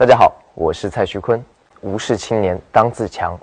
大家好我是蔡徐坤无视青年当自强。